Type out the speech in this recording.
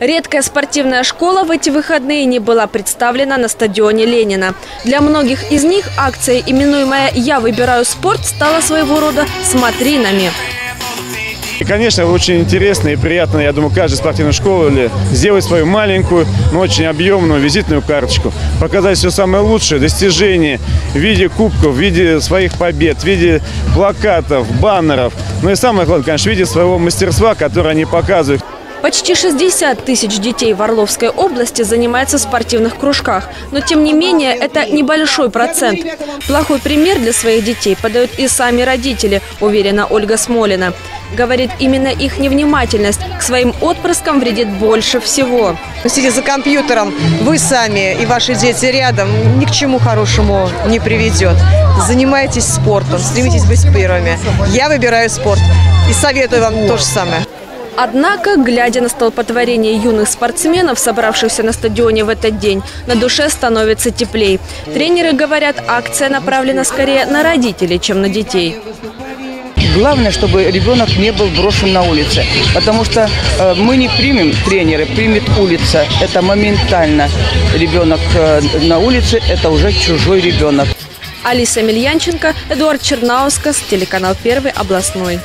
Редкая спортивная школа в эти выходные не была представлена на стадионе Ленина. Для многих из них акция, именуемая «Я выбираю спорт», стала своего рода смотринами. И, конечно, очень интересно и приятно, я думаю, каждой спортивной школе сделать свою маленькую, но очень объемную визитную карточку. Показать все самое лучшее, достижения в виде кубков, в виде своих побед, в виде плакатов, баннеров. Ну и самое главное, конечно, в виде своего мастерства, которое они показывают. Почти 60 тысяч детей в Орловской области занимаются в спортивных кружках. Но, тем не менее, это небольшой процент. Плохой пример для своих детей подают и сами родители, уверена Ольга Смолина. Говорит, именно их невнимательность к своим отпрыскам вредит больше всего. Сидя за компьютером, вы сами и ваши дети рядом ни к чему хорошему не приведет. Занимайтесь спортом, стремитесь быть первыми. Я выбираю спорт и советую вам то же самое. Однако, глядя на столпотворение юных спортсменов, собравшихся на стадионе в этот день, на душе становится теплей. Тренеры говорят, акция направлена скорее на родителей, чем на детей. Главное, чтобы ребенок не был брошен на улице, потому что э, мы не примем тренеры, примет улица. Это моментально. Ребенок э, на улице – это уже чужой ребенок. Алиса Мельянченко, Эдуард Чернаускас, телеканал «Первый областной».